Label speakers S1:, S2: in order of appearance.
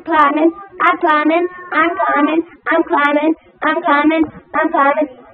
S1: I'm climbing, I'm climbing, I'm climbing, I'm climbing, I'm climbing, I'm climbing.